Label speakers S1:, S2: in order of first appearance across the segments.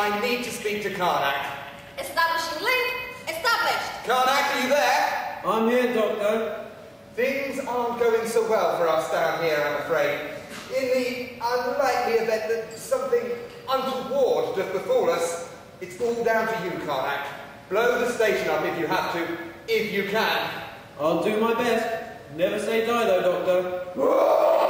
S1: I
S2: need to speak to Karnak.
S1: Establishing link. Established.
S2: Karnak, are you there?
S3: I'm here, Doctor.
S2: Things aren't going so well for us down here, I'm afraid. In the unlikely event that something untoward does befall us, it's all down to you, Karnak. Blow the station up if you have to, if you can.
S3: I'll do my best. Never say die, though, Doctor.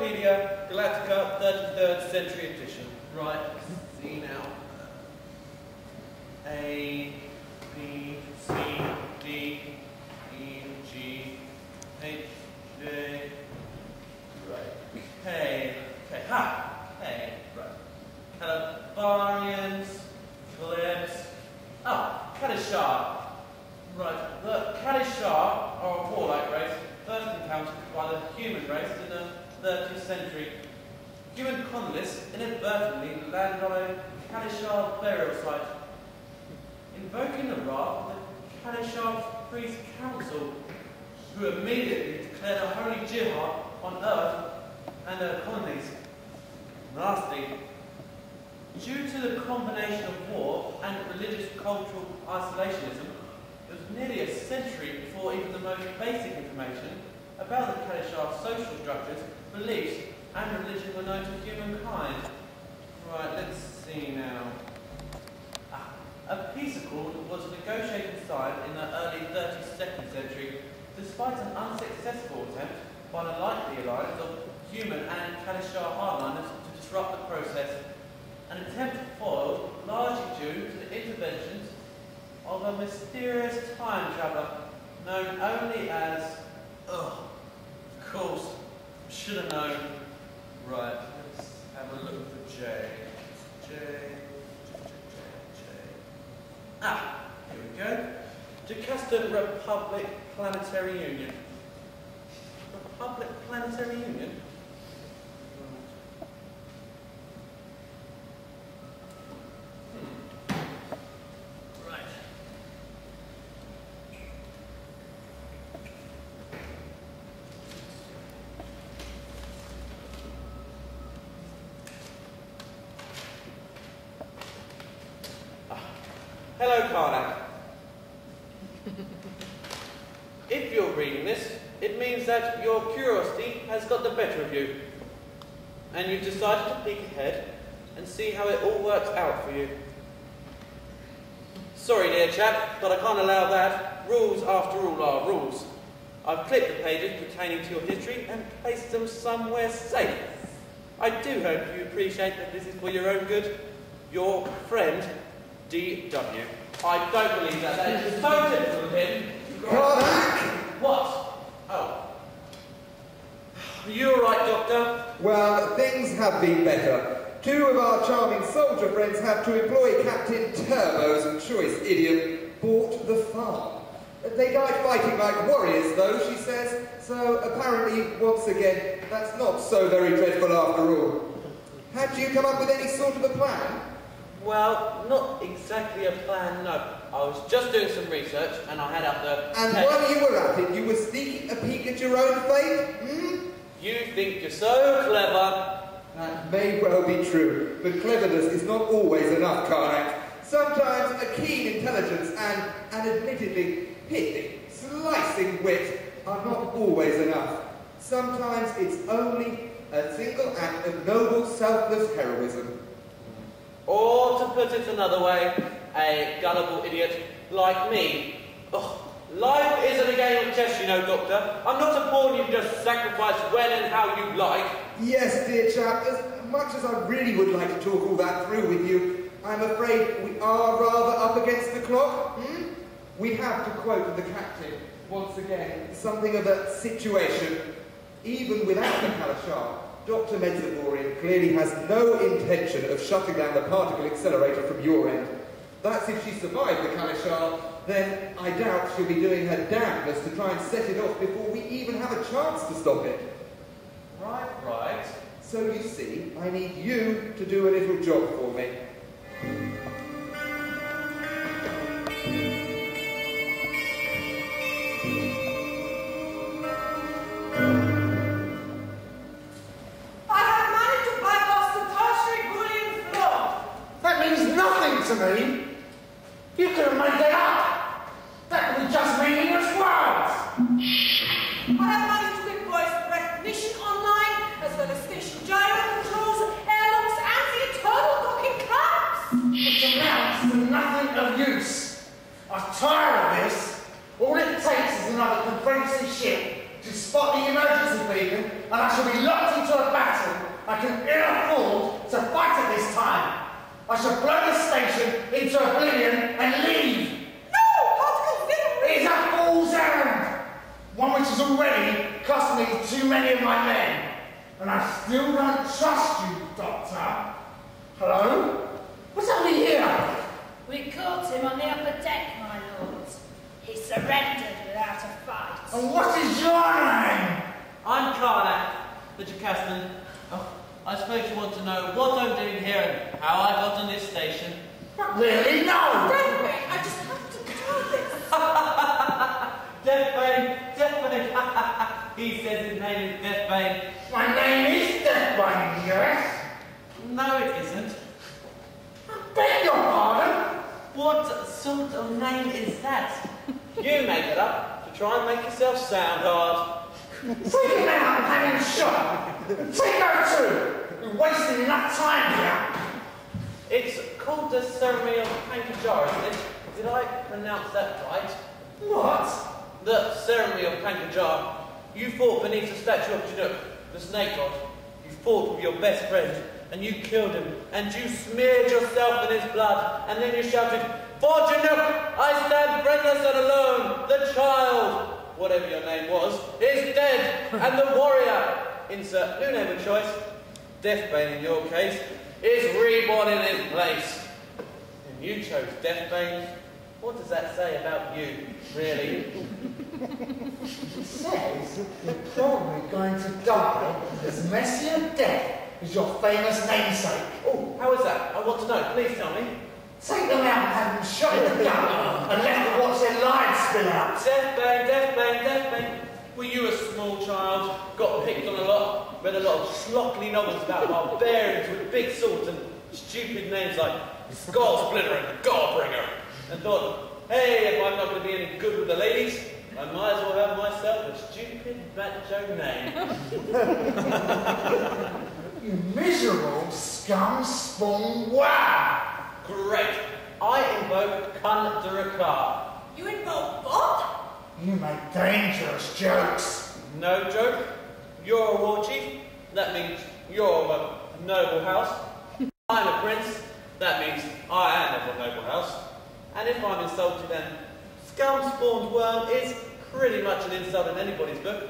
S3: Encyclopedia Galactica 33rd Century Edition. Right, see now. A, B, C, D, E, G, H, J. Right. K. K. Ha! K. Right. Calabarians, Glebs. Ah, Kadishar. Right. The Kadishar are a warlike race first encountered by the human race in the 30th century. Human colonists inadvertently landed on a Kadishar burial site. Invoking the wrath of the Kadishar priest council, who immediately declared a holy jihad on Earth and their colonies. Nasty. Due to the combination of war and religious cultural isolationism, it was nearly a century before even the most basic information about the Kadishar social structures, beliefs, and religion were known to humankind. Right, let's see now. Ah, a peace accord was negotiated and signed in the early 32nd century, despite an unsuccessful attempt by the likely alliance of human and Kadishar hardliners disrupt the process. An attempt foiled largely due to the interventions of a mysterious time traveler known only as. Ugh, of course, should have known. Right, let's have a look for J. J. J. J. J. Ah, here we go. Jocasta Republic Planetary Union. Republic Planetary Union? Right. Hello, Karnak. if you're reading this, it means that your curiosity has got the better of you, and you've decided to peek ahead and see how it all works out for you. Sorry, dear chap, but I can't allow that. Rules, after all, are rules. I've clipped the pages pertaining to your history and placed them somewhere safe. I do hope you appreciate that this is for your own good. Your friend, D.W. I don't believe that. That is so typical of him. What? Oh. Are you all right, Doctor?
S2: Well, things have been better. Two of our charming soldier friends had to employ Captain Turbo's choice idiom, bought the farm. They died fighting like warriors, though, she says, so apparently, once again, that's not so very dreadful after all. Had you come up with any sort of a plan?
S3: Well, not exactly a plan, no. I was just doing some research and I had up the...
S2: And while you were at it, you were sneaking a peek at your own fate? Hmm?
S3: You think you're so clever.
S2: That may well be true, but cleverness is not always enough, Karnak. Sometimes a keen intelligence and an admittedly pithy, slicing wit are not always enough. Sometimes it's only a single act of noble, selfless heroism.
S3: Or, to put it another way, a gullible idiot like me. Oh, life isn't a game of chess, you know, Doctor. I'm not a pawn you can just sacrifice when and how you like.
S2: Yes, dear chap, as much as I really would like to talk all that through with you, I'm afraid we are rather up against the clock. Hmm? We have to quote the captain, once again, something of a situation. Even without the Kalashar, Dr. Medzavorian clearly has no intention of shutting down the particle accelerator from your end. That's if she survived the Kalashar, then I doubt she'll be doing her damnedest to try and set it off before we even have a chance to stop it.
S3: Right, right.
S2: So you see, I need you to do a little job for me.
S4: Cost too many of my men, and I still don't trust you, Doctor. Hello? What's happening here?
S5: We caught him on the upper deck, my lords. He surrendered without a fight.
S4: And what is your name?
S3: I'm Karnak, the Jocastan. Oh, I suppose you want to know what I'm doing here and how I got on this station.
S4: Not really, no.
S6: Anyway, I just have to do this.
S3: Deathbane, Deathbane. he says his name is Deathbane.
S4: My name is Deathbane, yes?
S3: No, it isn't.
S4: I beg your pardon?
S3: What sort of name is that? you make it up to try and make yourself sound hard.
S4: Take him out and hang him shot. Take her too. We're wasting enough time here.
S3: It's called the ceremony of Pankajar, isn't it? Did I pronounce that right?
S4: What?
S3: The ceremony of Pankajar. You fought beneath the statue of Chinook, the snake god. You fought with your best friend, and you killed him, and you smeared yourself in his blood, and then you shouted, For Chinook, I stand friendless and alone. The child, whatever your name was, is dead, and the warrior, insert new name of choice, Deathbane in your case, is reborn in his place. And you chose Deathbane. What does that say about you, really?
S4: It says you're probably going to die as messy a death as your famous namesake.
S3: Oh, how is that? I want to know. Please tell me.
S4: Take them out and have them shot in the gun and let them watch their lives spill out.
S3: Deathbane, Deathbane, Deathbane. Were you a small child, got picked on a lot, read a lot of sloppy novels about barbarians with big swords and stupid names like Skull Splitter and Godbringer? and thought, hey, if I'm not going to be any good with the ladies, I might as well have myself a stupid macho name.
S4: You miserable scum spawn wow!
S3: Great. I invoke Khan Durakar.
S6: You invoke what?
S4: You make dangerous jokes.
S3: No joke. You're a war chief. That means you're of a noble house. I'm a prince. That means I am of a noble house. And if I'm insulted, then scum spawned worm is pretty much an insult in anybody's book.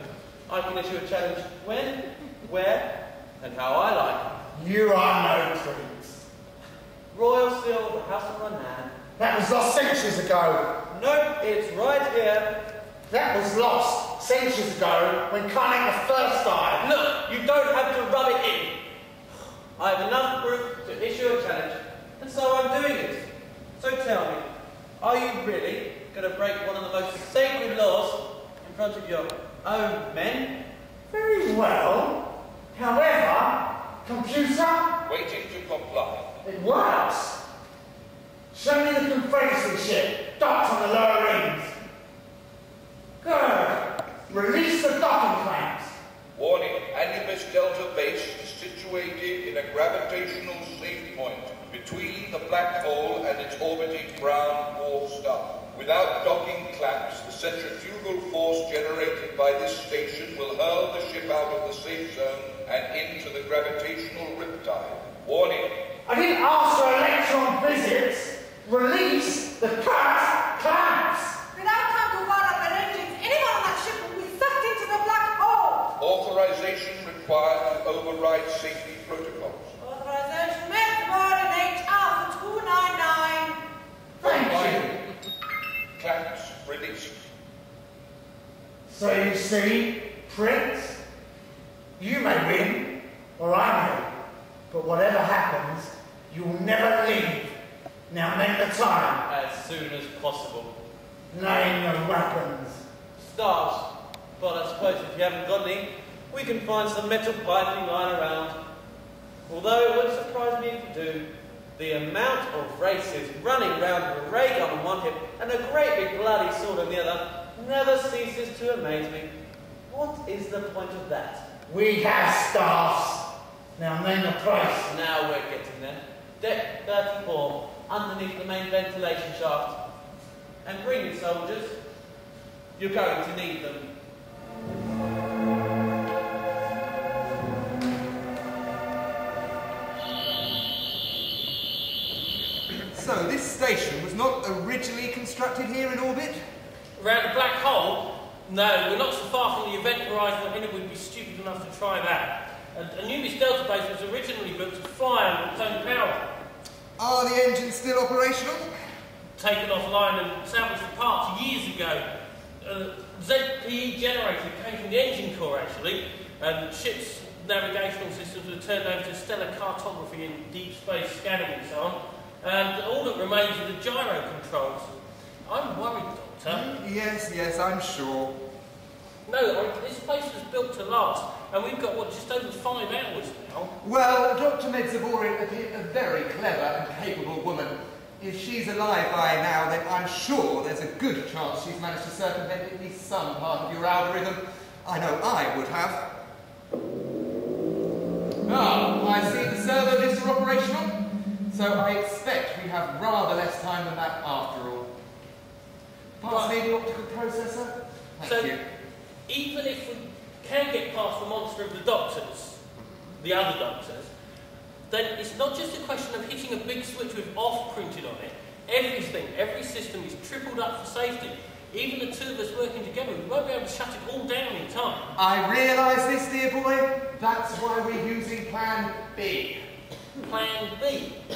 S3: I can issue a challenge when, where, and how I like.
S4: You are no prince.
S3: Royal seal of the House of Ronan.
S4: That was lost centuries ago.
S3: Nope, it's right here.
S4: That was lost centuries ago when Karnak the First died.
S3: Look, you don't have to rub it in. I have enough proof to issue a challenge, and so I'm doing it. So tell me, are you really going to break one of the most sacred laws in front of your own men?
S4: Very well. However, computer,
S7: Waiting to comply.
S4: it works. Show me the Confederacy ship docked on the lower rings.
S7: Without docking clamps, the centrifugal force generated by this station will hurl the ship out of the safe zone and into the gravitational riptide. Warning,
S4: I didn't ask for electron visits. Release the cursed clamps.
S6: Without time to wire up an engines, anyone on that ship will be sucked into the black hole.
S7: authorization required to override safety protocols.
S6: Authorization met board in H Alpha 299.
S4: Thank you. So you see, Prince, you may win, or I may. But whatever happens, you will never leave. Now name the time.
S3: As soon as possible.
S4: Name the weapons.
S3: Stars. But I suppose if you haven't got any, we can find some metal piping lying around. Although it wouldn't surprise me if you do. The amount of races running round with a ray gun on one hip and a great big bloody sword on the other never ceases to amaze me. What is the point of that?
S4: We have staffs. Now name the place.
S3: Now we're getting there. Deck 34, underneath the main ventilation shaft. And bring your soldiers. You're going to need them.
S2: Station was not originally constructed here in orbit?
S8: Around a black hole? No, we're not so far from the event horizon that anyone would be stupid enough to try that. A, Anubis Delta base was originally built to fly on its own power.
S2: Are the engines still operational?
S8: Taken offline and salvaged for parts years ago. Uh, ZPE generator came from the engine core actually, and ship's navigational systems were turned over to stellar cartography and deep space scanning and so on. And remains are the gyro controls. I'm worried, Doctor.
S2: Yes, yes, I'm sure.
S8: No, I this place was built to last, and we've got, what, just over five hours now?
S2: Well, Dr. Medzavori appeared a very clever and capable woman. If she's alive by now, then I'm sure there's a good chance she's managed to circumvent at least some part of your algorithm. I know I would have. Ah, I see the servo lifts are operational. So I expect we have rather less time than that after all. Pass me the optical processor. Thank
S8: So-
S2: you.
S8: Even if we can get past the monster of the doctors, the other doctors, then it's not just a question of hitting a big switch with off printed on it. Everything, every system is tripled up for safety. Even the two of us working together, we won't be able to shut it all down in time.
S2: I realise this, dear boy. That's why we're using Plan B.
S8: Plan B.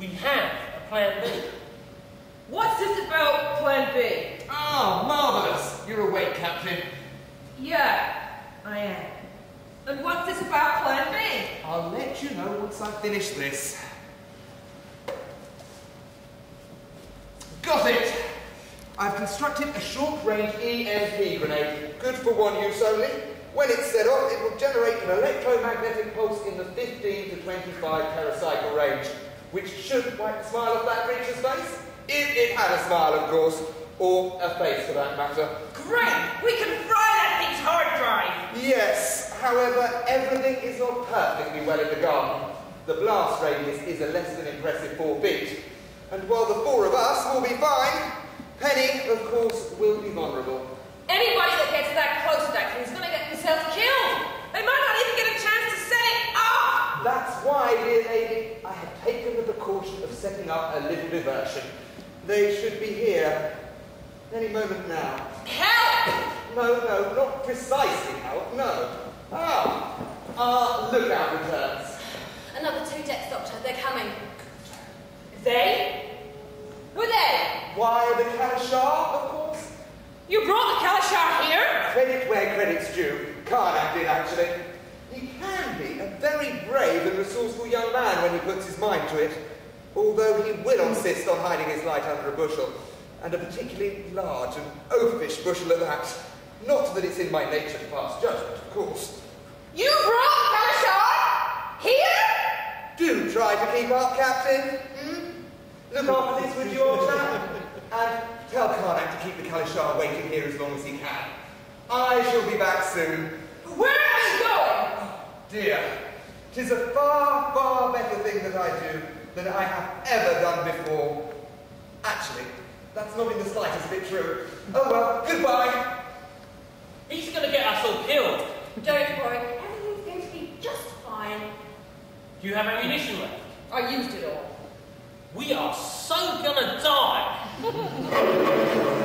S8: we have a plan B.
S9: What's this about Plan B?
S2: Ah, oh, marvellous! You're awake, Captain.
S9: Yeah, I am. And what's this about Plan B?
S2: I'll let you know once I finish this. Got it! I've constructed a short-range EMP grenade, good for one use only. When it's set off, it will generate an electromagnetic pulse in the 15 to 25 teracycle range, which should wipe the smile off that creature's face. If it had a smile, of course, or a face for that matter.
S9: Great! We can fry that thing's hard drive!
S2: Yes, however, everything is not perfectly well in the garden. The blast radius is a less than impressive four feet. And while the four of us will be fine, Penny, of course, will be vulnerable.
S1: Anybody that gets that close to that thing is going to themselves killed. They might not even get a chance to set it off.
S2: That's why, dear lady, I have taken the precaution of setting up a little diversion. They should be here any moment now.
S1: Help!
S2: No, no, not precisely help, no. Ah, our lookout returns.
S1: Another two decks, Doctor. They're coming. They? Who are they?
S2: Why, the Kalashar, of course.
S1: You brought the Kalashar here?
S2: Credit where credit's due. Karnak did, actually. He can be a very brave and resourceful young man when he puts his mind to it, although he will insist on hiding his light under a bushel, and a particularly large and oafish bushel at that. Not that it's in my nature to pass judgment, of course.
S1: You brought the Kalashar? Here?
S2: Do try to keep up, Captain. Hmm? Look after this with your chap. And tell Karnak to keep the Kalashar waiting here as long as he can. I shall be back soon.
S1: Where are you going?
S2: Dear, tis a far, far better thing that I do than I have ever done before. Actually, that's not in the slightest bit true. Oh well, goodbye.
S8: He's going to get us all killed.
S1: Don't worry. Everything's going to be just fine.
S8: Do you have ammunition left?
S1: I used it all.
S8: We are so gonna die.
S10: Thank you.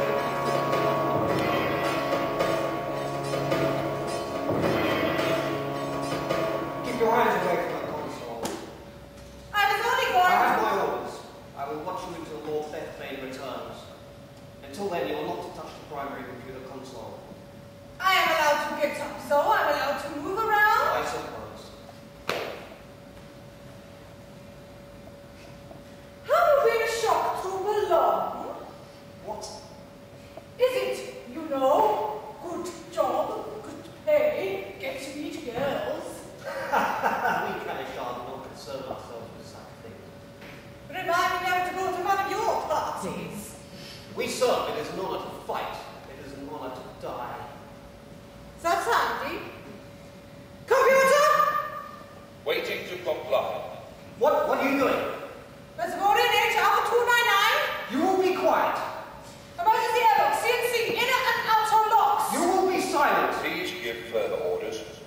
S7: Give further orders.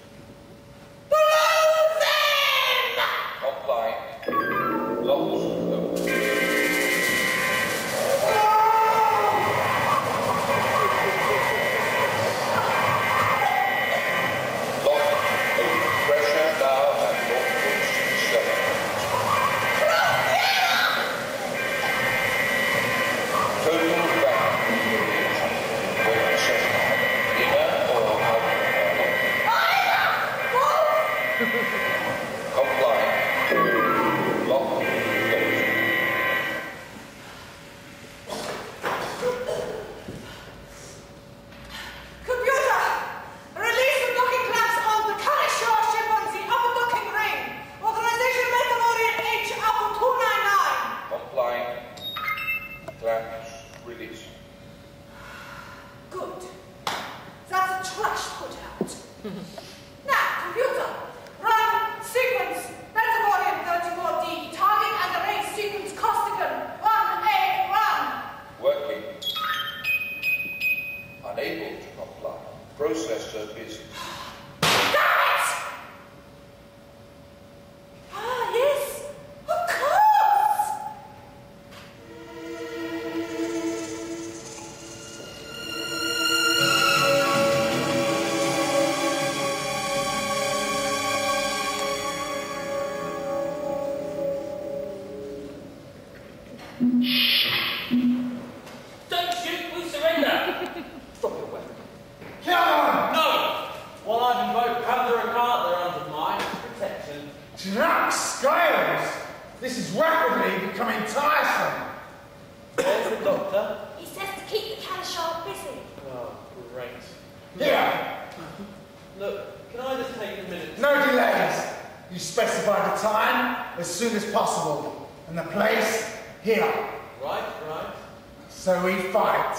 S4: So we fight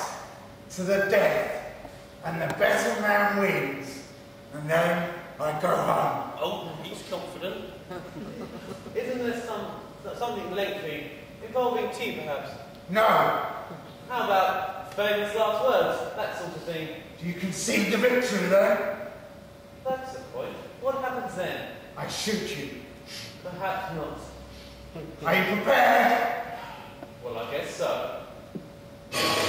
S4: to the death, and the better man wins. And then I go home.
S8: Oh, he's confident.
S3: Isn't there some something lengthy involving tea, perhaps?
S4: No.
S3: How about famous last words, that sort of thing?
S4: Do you concede the victory then?
S3: That's the point. What happens then?
S4: I shoot you.
S3: Perhaps not.
S4: Are you prepared?
S3: Well, I guess so
S4: you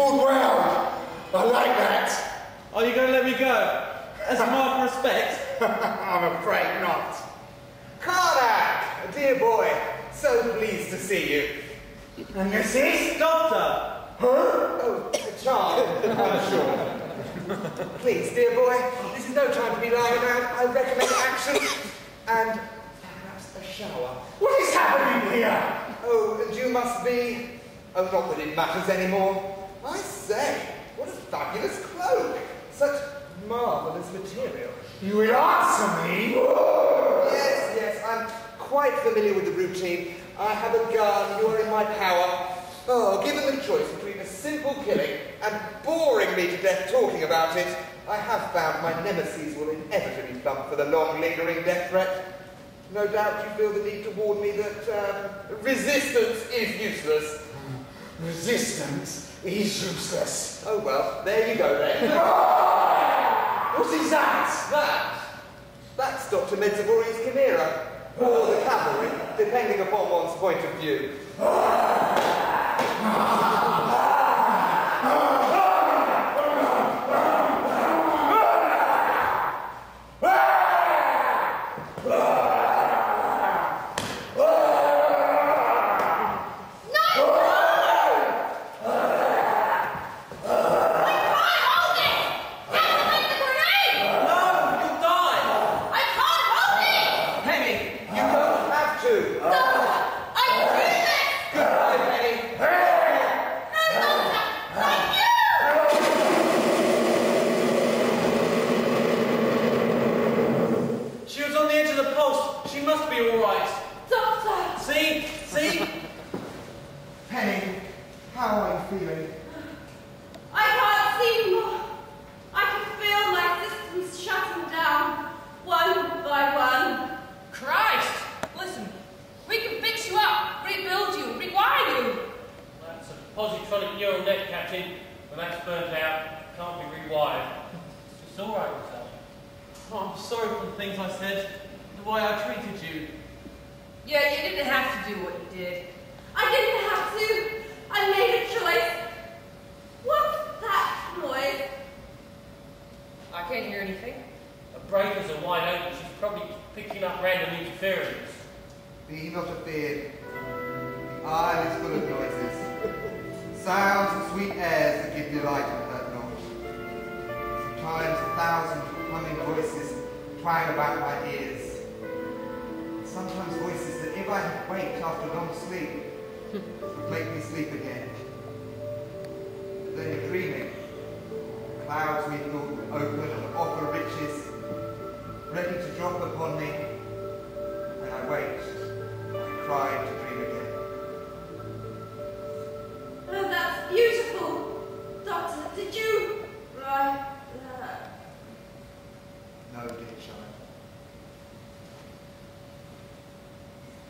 S4: Fought well. I like that.
S3: Are you going to let me go? As a mark of respect?
S4: I'm afraid not.
S2: Karnak, dear boy, so pleased to see you.
S4: And this is?
S3: Doctor! Huh?
S2: Oh, a child, I'm sure. Please, dear boy, this is no time to be lying around. I recommend action and perhaps a shower.
S4: What is happening here?
S2: Oh, and you must be... Oh, not that it matters anymore. I say, what a fabulous cloak. Such marvellous material.
S4: You will answer me.
S2: Yes, yes, I'm quite familiar with the routine. I have a gun, you are in my power. Oh, given the choice between a simple killing and boring me to death talking about it, I have found my nemesis will inevitably bump for the long lingering death threat. No doubt you feel the need to warn me that um, resistance is useless.
S4: Resistance is useless.
S2: Oh well, there you go then.
S4: What is that?
S2: that, that's Dr. Medzavori's chimera, or the cavalry, depending upon one's point of view. Ah.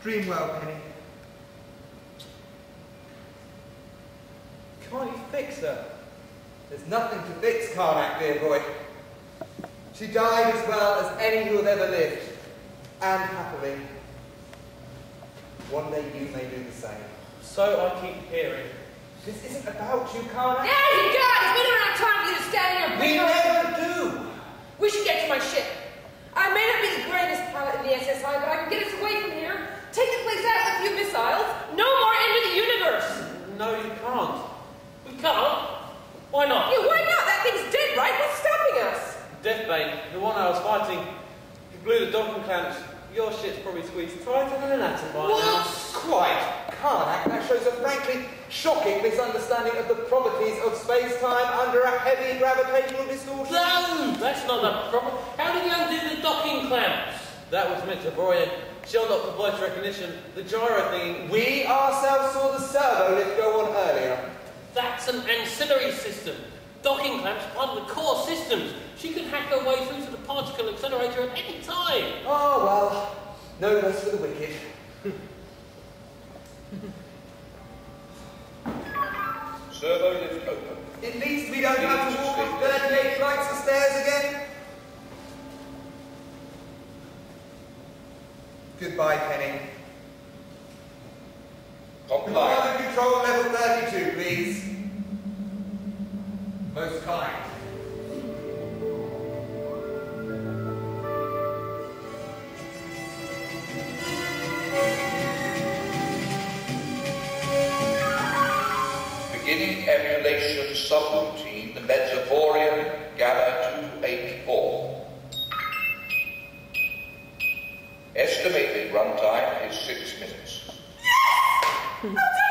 S2: Dream well, Penny.
S3: Can't you fix her?
S2: There's nothing to fix, Karnak, dear boy. She died as well as any who have ever lived, and happily. One day you may do the same.
S3: So I keep hearing.
S2: This isn't about you, Karnak.
S9: There you go! We don't have time for you to stand here and
S2: We never do.
S9: We should get to my ship. I may not be the greatest pilot in the SSI, but I can get us away from here, take the place out with a few missiles, no more into the universe.
S3: No, you can't.
S8: We can't. Why not?
S9: Yeah, why not? That thing's dead, right? What's stopping us?
S3: Deathbane, the one I was fighting, he blew the docking clamps. Your ship's probably squeezed tighter than an atom by now.
S2: Quite. Karnak, that shows a frankly shocking misunderstanding of the properties of space-time under a heavy gravitational distortion.
S8: No, that's not the problem. How did you undo the docking clamps?
S3: That was meant to Brian. She unlocked the voice recognition, the gyro thing.
S2: We ourselves saw the servo lift go on earlier.
S8: That's an ancillary system. Docking clamps are part of the core systems. She can hack her way through to the particle accelerator at any time.
S2: Oh, well, no rest for the wicked.
S7: Servo lift open.
S2: At least we don't have to walk up 38 flights of stairs again. Goodbye, Penny.
S7: Comply.
S2: Commander control level 32, please. Most kind.
S7: Beginning emulation subroutine, the Mezovorian Gamma 284. Estimated runtime is six minutes.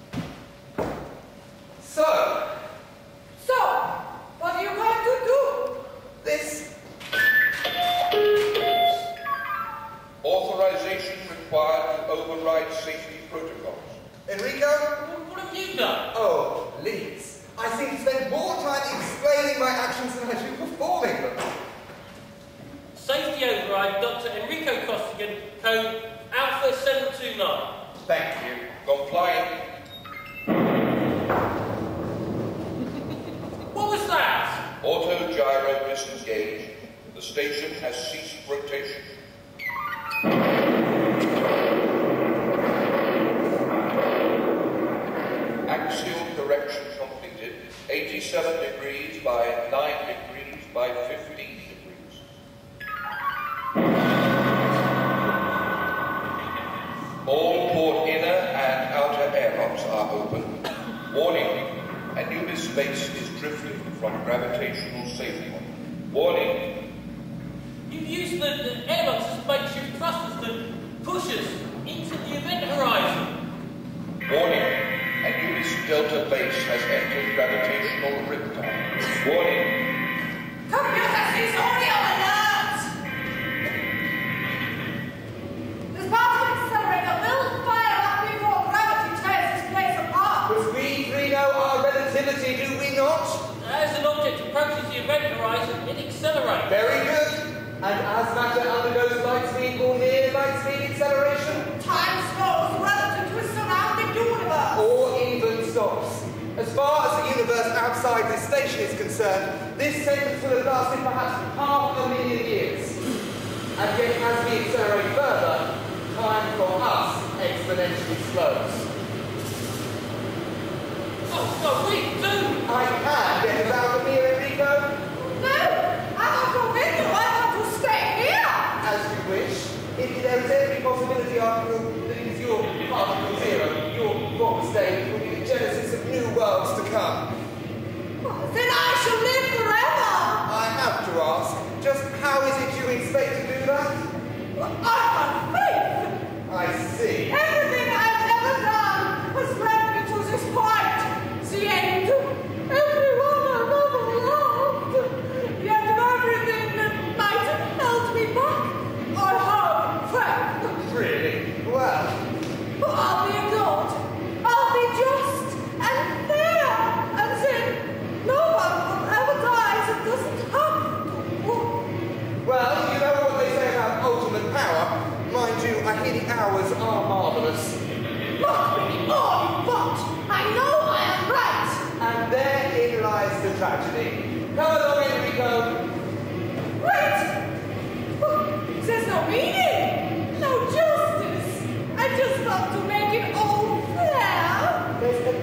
S7: safety. Warning,
S8: You've used the, the airlocks as makeshift thrusters to push us into the event horizon.
S7: warning, Anubis Delta base has entered gravitational riptide. Warning,
S6: Computer sensorial
S8: horizon, it accelerates.
S2: Very good. And as matter undergoes light speed or near light speed acceleration,
S6: Time slows relative to its surrounding universe.
S2: or even stops. As far as the universe outside this station is concerned, this sentence will have lasted perhaps half a million years. And yet, as we accelerate further, time for us exponentially slows.
S8: Oh, God, we do!
S2: I can get us out of here, Enrico,
S6: No, I'm not going with you. I want to stay here.
S2: as you wish. If there is every possibility, after all, that it is your particle zero, your rock state, will be the genesis of new worlds to come.
S6: Then I shall live forever.
S2: I have to ask, Just how is it you expect to do that?
S6: I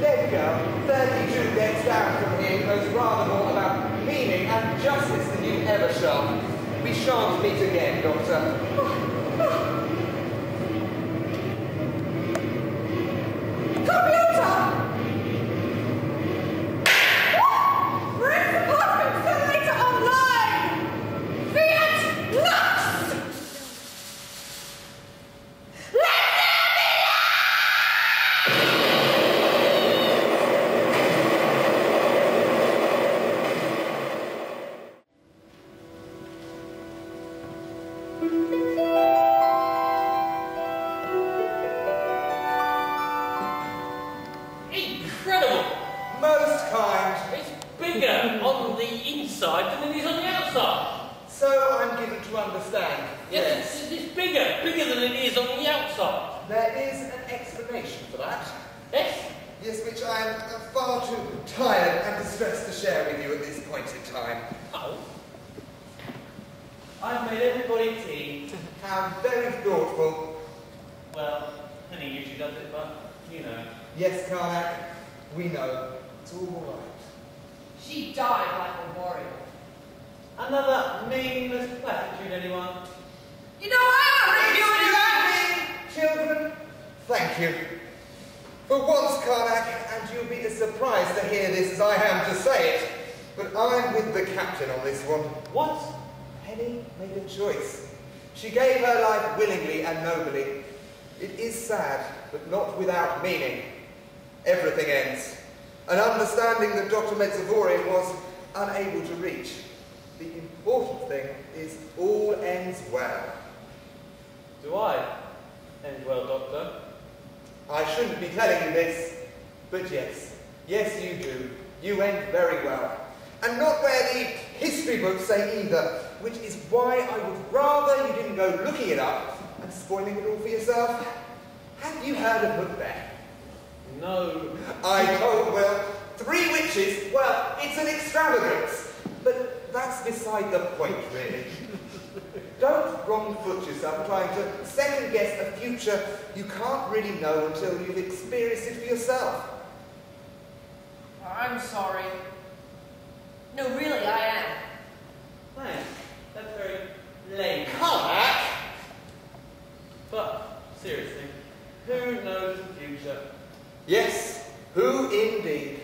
S2: dead girl, 32 deaths down from here, knows rather more about meaning and justice than you ever shall. We shan't meet again, Doctor.
S8: Oh,
S3: oh. 18,
S2: how very thoughtful.
S3: Well, honey usually does it, but you know.
S2: Yes, Karnak, we know. It's all right.
S9: She died like a warrior.
S3: Another meaningless platitude, anyone?
S9: You know, I
S2: am reviewing Children, thank you. For once, Karnak, and you'll be as surprised to hear this as I am to say it, but I'm with the captain on this one.
S3: What?
S2: Penny made a choice. She gave her life willingly and nobly. It is sad, but not without meaning. Everything ends. An understanding that Dr. Mezzavore was unable to reach. The important thing is all ends well.
S3: Do I? End well, Doctor.
S2: I shouldn't be telling you this, but yes, yes you do. You end very well. And not where the history books say either, which is why I would rather you didn't go looking it up and spoiling it all for yourself. Have you heard of Macbeth?
S3: No.
S2: I told well, three witches, well, it's an extravagance. But that's beside the point, really. Don't wrong foot yourself trying to second guess a future you can't really know until you've experienced it for yourself.
S9: I'm sorry. No, really, I am.
S3: Thanks. That's very lame.
S2: Kayak?
S3: But, seriously, who knows the future?
S2: Yes, who indeed?